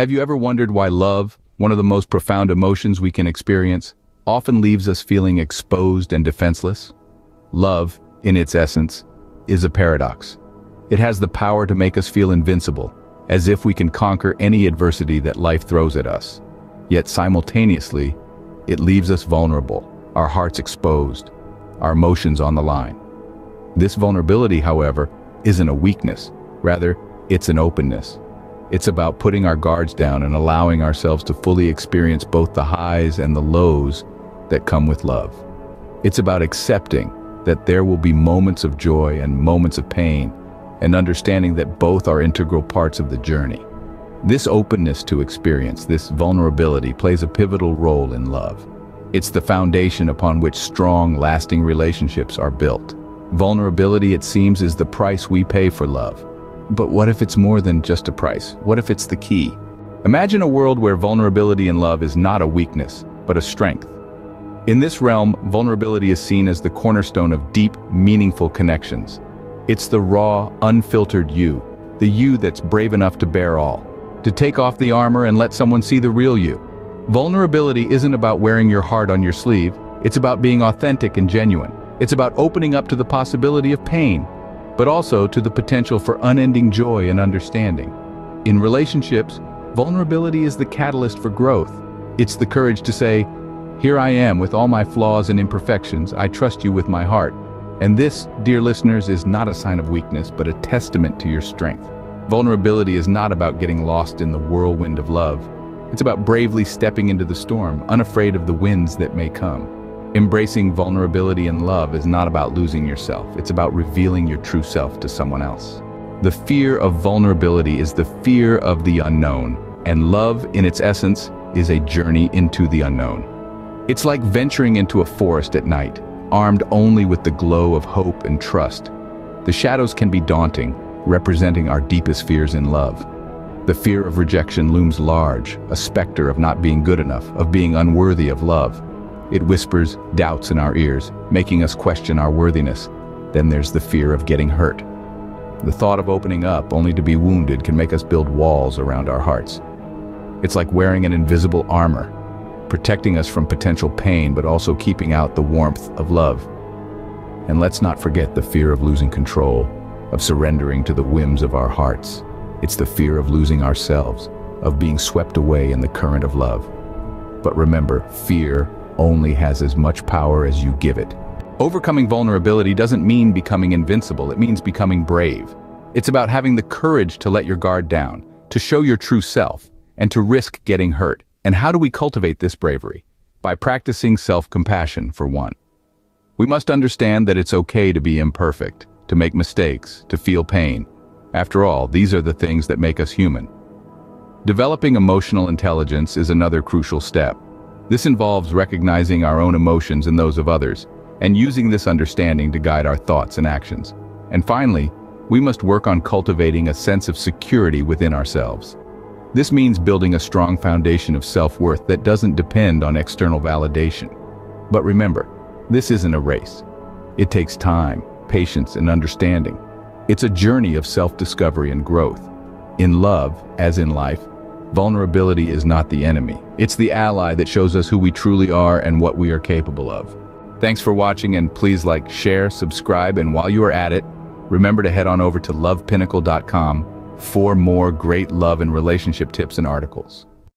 Have you ever wondered why love, one of the most profound emotions we can experience, often leaves us feeling exposed and defenseless? Love, in its essence, is a paradox. It has the power to make us feel invincible, as if we can conquer any adversity that life throws at us. Yet simultaneously, it leaves us vulnerable, our hearts exposed, our emotions on the line. This vulnerability, however, isn't a weakness. Rather, it's an openness. It's about putting our guards down and allowing ourselves to fully experience both the highs and the lows that come with love. It's about accepting that there will be moments of joy and moments of pain, and understanding that both are integral parts of the journey. This openness to experience, this vulnerability, plays a pivotal role in love. It's the foundation upon which strong, lasting relationships are built. Vulnerability, it seems, is the price we pay for love. But what if it's more than just a price? What if it's the key? Imagine a world where vulnerability in love is not a weakness, but a strength. In this realm, vulnerability is seen as the cornerstone of deep, meaningful connections. It's the raw, unfiltered you, the you that's brave enough to bare all, to take off the armor and let someone see the real you. Vulnerability isn't about wearing your heart on your sleeve, it's about being authentic and genuine. It's about opening up to the possibility of pain, but also to the potential for unending joy and understanding. In relationships, vulnerability is the catalyst for growth. It's the courage to say, here I am with all my flaws and imperfections, I trust you with my heart. And this, dear listeners, is not a sign of weakness, but a testament to your strength. Vulnerability is not about getting lost in the whirlwind of love. It's about bravely stepping into the storm, unafraid of the winds that may come. Embracing vulnerability and love is not about losing yourself, it's about revealing your true self to someone else. The fear of vulnerability is the fear of the unknown, and love, in its essence, is a journey into the unknown. It's like venturing into a forest at night, armed only with the glow of hope and trust. The shadows can be daunting, representing our deepest fears in love. The fear of rejection looms large, a specter of not being good enough, of being unworthy of love. It whispers doubts in our ears, making us question our worthiness. Then there's the fear of getting hurt. The thought of opening up only to be wounded can make us build walls around our hearts. It's like wearing an invisible armor, protecting us from potential pain but also keeping out the warmth of love. And let's not forget the fear of losing control, of surrendering to the whims of our hearts. It's the fear of losing ourselves, of being swept away in the current of love. But remember, fear only has as much power as you give it. Overcoming vulnerability doesn't mean becoming invincible, it means becoming brave. It's about having the courage to let your guard down, to show your true self, and to risk getting hurt. And how do we cultivate this bravery? By practicing self-compassion, for one. We must understand that it's okay to be imperfect, to make mistakes, to feel pain. After all, these are the things that make us human. Developing emotional intelligence is another crucial step. This involves recognizing our own emotions and those of others, and using this understanding to guide our thoughts and actions. And finally, we must work on cultivating a sense of security within ourselves. This means building a strong foundation of self-worth that doesn't depend on external validation. But remember, this isn't a race. It takes time, patience, and understanding. It's a journey of self-discovery and growth. In love, as in life, Vulnerability is not the enemy. It's the ally that shows us who we truly are and what we are capable of. Thanks for watching and please like, share, subscribe, and while you are at it, remember to head on over to lovepinnacle.com for more great love and relationship tips and articles.